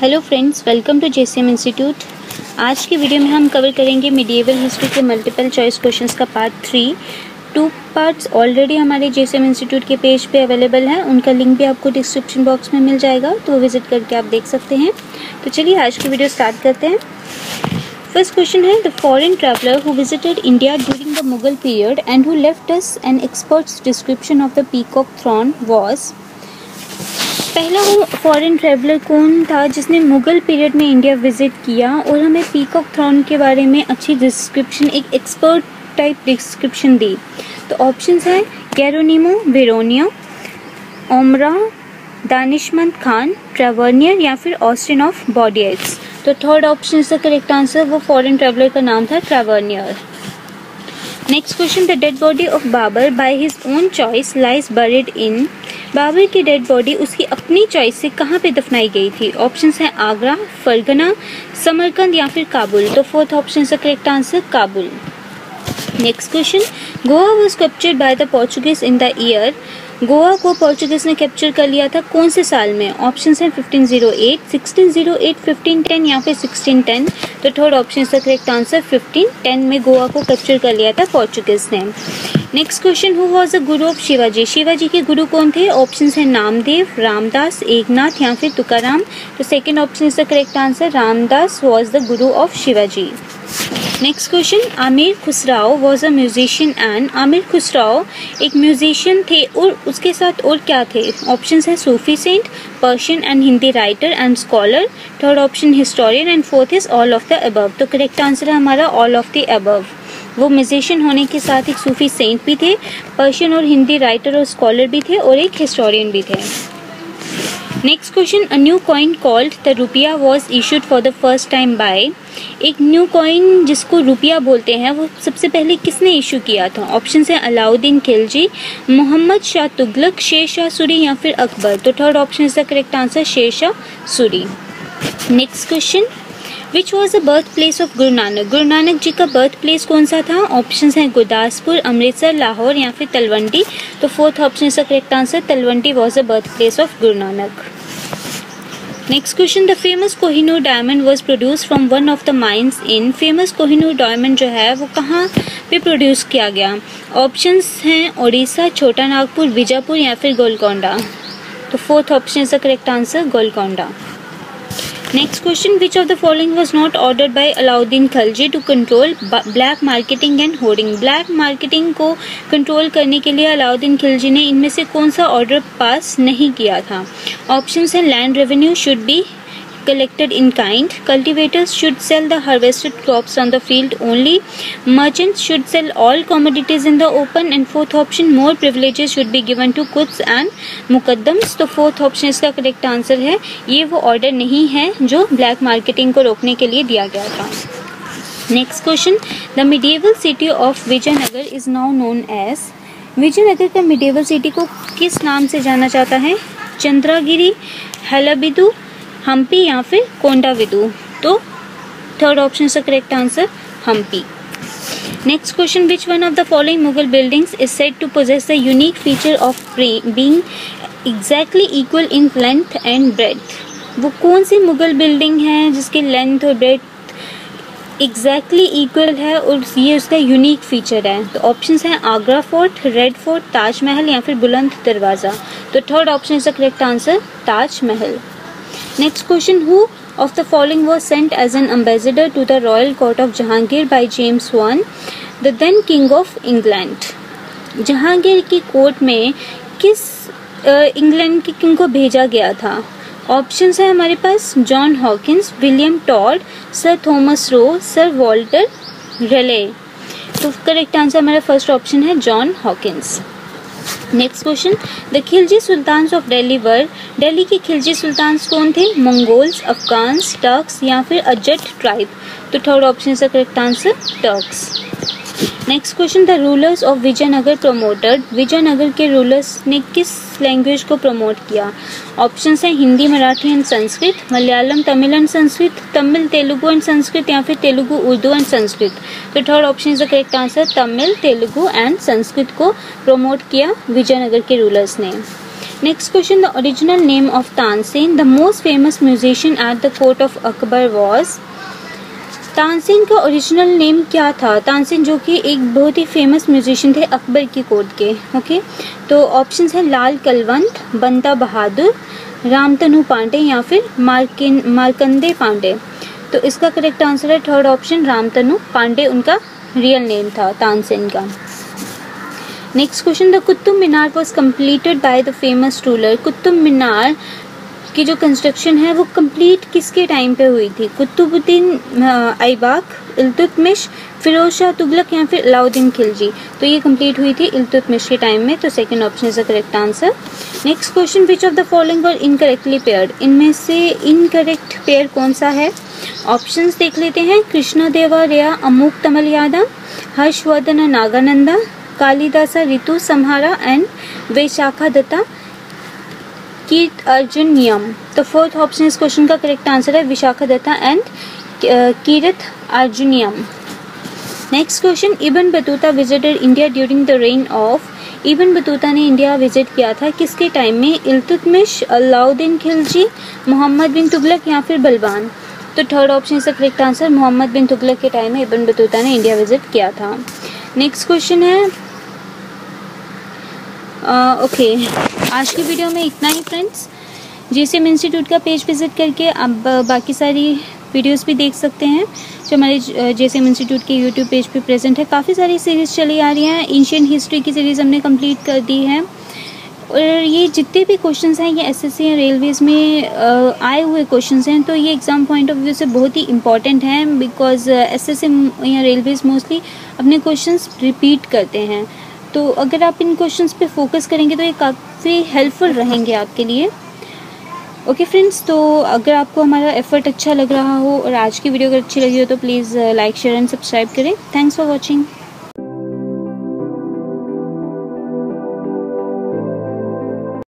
Hello friends welcome to JCM institute आज की video में हम कवर करेंगे मिडिएवल हिस्ट्री के मल्टीपल चॉइस क्वेश्चंस का part three two parts already हमारे जेसीएम इंस्टीट्यूट के पेज पे अवेलेबल हैं। उनका लिंक भी आपको डिस्क्रिप्शन बॉक्स में मिल जाएगा तो विज़िट करके आप देख सकते हैं। तो चलिए आज की वीडियो स्टार्ट करते हैं। फ़र्स्ट क्वेश्चन है the foreign traveller who visited India during the Mughal period and who left us an experts description of the peacock throne was पहला वो फॉरेन ट्रैवलर कौन था जिसने मुग़ल पीरियड में इंडिया विज़िट किया? और हमें पीकॉक थ्रॉन के बारे में अच्छी डिस्क्रिप्शन एक एक्सपर्ट टाइप डिस्क्रिप्शन दी। तो ऑप्शंस हैं गैरोनीमो वेरोनिया ओमरा दानिशमंद खान ट्रेवर्नियर या फिर ऑस्टिन ऑफ़ बॉडीएक्स तो थर्ड ऑप्शन का करेक्ट आंसर वो फॉरेन ट्रेवलर का नाम था Tavernier next question the dead body of Babar by his own choice lies buried in Babar की डेड बॉडी उसकी अपनी चॉइस से कहाँ पे दफनाई गई थी? ऑप्शन हैं आगरा फरगना समरकंद या फिर काबुल। तो फोर्थ ऑप्शन का correct answer Kabul. Next question Goa was captured by the Portuguese in the year Goa को पोर्चुगीज ने कैप्चर कर लिया था कौन से साल में? ऑप्शन हैं 1508, 1608, 1510 या फिर 1610 तो थर्ड ऑप्शन का करेक्ट आंसर 1510 में गोवा को कैप्चर कर लिया था पोर्चुगीज ने। Next question who was the guru of Shivaji Shivaji के गुरु कौन थे? ऑप्शन है नामदेव रामदास एकनाथ या फिर तुकाराम तो second option the correct answer Ramdas was the guru of Shivaji next question Amir Khusrau was a musician and Amir Khusrau एक musician थे और उसके साथ और क्या थे? ऑप्शन है Sufi saint Persian and Hindi writer and scholar third option historian and fourth is all of the above तो करेक्ट आंसर है हमारा ऑल ऑफ़ द अबव वो म्यूजिशियन होने के साथ एक सूफी सेंट भी थे पर्शियन और हिंदी राइटर और स्कॉलर भी थे और एक हिस्टोरियन भी थे. Next question a new coin called the rupaya was issued for the first time by एक न्यू कॉइन जिसको रुपया बोलते हैं, वो सबसे पहले किसने इशू किया था? ऑप्शन है अलाउद्दीन खिलजी, मोहम्मद शाह तुगलक शेर शाह सूरी या फिर अकबर? तो third option is the correct answer Sher Shah Suri. Next question which was the birth place of Guru Nanak Guru Nanak ji का बर्थ प्लेस कौन सा था? ऑप्शन हैं गुरदासपुर, अमृतसर, लाहौर या फिर तलवंडी। तो फोर्थ ऑप्शन इसका correct answer Talwandi was the birth place of Guru Nanak next question the famous Kohinoor diamond was produce from one of the mines in famous Kohinoor diamond जो है, वो कहाँ पे प्रोड्यूस किया गया? ऑप्शंस हैं ओडिशा छोटा नागपुर बीजापुर या फिर गोलकोंडा तो fourth option is the correct answer Golconda next question which of the following was not order by Alauddin Khalji to control black marketing and hoarding black marketing को कंट्रोल करने के लिए अलाउद्दीन खलजी ने इनमें से कौन सा ऑर्डर पास नहीं किया था? ऑप्शन है land revenue should be collected in kind. Cultivators should sell the harvested crops on the field only. Merchants should sell all commodities in the open. And fourth option, more privileges should be given to khuts and muqaddams तो fourth option इसका correct answer है ये वो order नहीं है जो black marketing को रोकने के लिए दिया गया था next question the medieval city of Vijayanagar is now known as Vijayanagar का मिडिएवल सिटी को किस नाम से जाना जाता है चंद्रागिरी हलाबिदू हम्पी या फिर कोंडा विदु तो थर्ड ऑप्शन का correct answer Hampi. Next question which one of the following Mughal buildings is set to possess the unique feature of being exactly equal in length and breadth वो कौन सी मुगल बिल्डिंग है जिसकी length और breath exactly equal है और ये उसका unique feature है? तो ऑप्शंस हैं Agra fort red fort Taj Mahal या फिर बुलंद दरवाज़ा। तो third option is the correct answer Taj Mahal Next question Who of the following was sent as an ambassador to the royal court of Jahangir by James I, the then king of England? Jahangir की court में किस England के king को भेजा गया था option है हमारे पास John Hawkins William Todd sir Thomas Roe sir Walter Raleigh तो करेक्ट आंसर हमारा फ़र्स्ट ऑप्शन है John Hawkins next question the Khilji sultan of Delhi were Delhi के खिलजी सुल्तान्स कौन थे? मंगोल्स अफगान्स टर्क्स या फिर अजट ट्राइब तो थर्ड ऑप्शन का correct answer Turks next question the rulers of Vijayanagar promoted Vijayanagar के रूलर्स ने किस लैंग्वेज को प्रमोट किया? ऑप्शन हैं, Hindi, Marathi and Sanskrit, Malayalam, Tamil and Sanskrit, Tamil, Telugu and Sanskrit, या फिर तेलुगु, उर्दू एंड संस्कृत। तो third option is the correct answer Tamil, Telugu and Sanskrit को प्रमोट किया विजयनगर के रूलर्स ने। Next question the original name of Tansen the most famous musician at the court of Akbar was Tansen का original name क्या था? तानसेन जो कि एक बहुत ही फ़ेमस म्यूजिशियन थे, अकबर की कोर्ट के ओके तो ऑप्शंस हैं लाल कलवंत बंता बहादुर, रामतनु पांडे या फिर मार्किन मार्कंडे पांडे। तो इसका करेक्ट आंसर है थर्ड ऑप्शन रामतनु पांडे, उनका रियल नेम था तानसेन का। Next question the Qutub Minar was completed by the famous ruler Qutub Minar की जो कंस्ट्रक्शन है, वो कंप्लीट किसके टाइम पे हुई थी? कुतुबुद्दीन ऐबाक इल्तुतमिश फिरोज शाह तुगलक या फिर अलाउद्दीन खिलजी? तो ये कंप्लीट हुई थी इल्तुतमिश के टाइम में तो second option is the correct answer next question which of the following were incorrectly paired इनमें से इनकरेक्ट पेयर कौन सा है? ऑप्शंस देख लेते हैं। Krishna Deva Raya Amuktamalyada, Harshavardhana Nagananda, Kalidasa Ritusamhara and Vishakhadatta. Kiratarjuniyam तो फोर्थ ऑप्शन इस क्वेश्चन का करेक्ट आंसर है Vishakhadatta and Kiratarjuniyam. Next question Ibn Batuta visited India during the reign of Ibn Batuta ने इंडिया विज़िट किया था, किसके टाइम में? इल्तुतमिश अलाउद्दीन खिलजी, मोहम्मद बिन तुगलक या फिर बलबान तो थर्ड ऑप्शन इसका करेक्ट आंसर मोहम्मद बिन तुगलक के टाइम में इबन बतूता ने इंडिया विज़िट किया था। नेक्स्ट क्वेश्चन है ओके आज की वीडियो में इतना ही फ्रेंड्स जीसीएम इंस्टीट्यूट का पेज विज़िट करके आप बाकी सारी वीडियोस भी देख सकते हैं, जो हमारे जेसीएम इंस्टीट्यूट के यूट्यूब पेज पे प्रेजेंट है. काफ़ी सारी सीरीज़ चली आ रही हैं. एंशियन हिस्ट्री की सीरीज़ हमने कंप्लीट कर दी है. और ये जितने भी क्वेश्चंस हैं, ये एसएससी या रेलवेज़ में आए हुए क्वेश्चंस हैं तो ये एग्ज़ाम पॉइंट ऑफ़ व्यू से बहुत ही इंपॉर्टेंट हैं बिकॉज़ एसएससी या रेलवेज़ मोस्टली अपने क्वेश्चन रिपीट करते हैं. तो अगर आप इन क्वेश्चंस पे फोकस करेंगे तो ये काफ़ी हेल्पफुल रहेंगे आपके लिए। ओके okay फ्रेंड्स तो अगर आपको हमारा एफर्ट अच्छा लग रहा हो और आज की वीडियो अगर अच्छी लगी हो तो please like share and subscribe करें। Thanks for watching